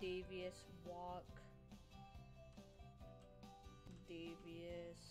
devious walk. Devious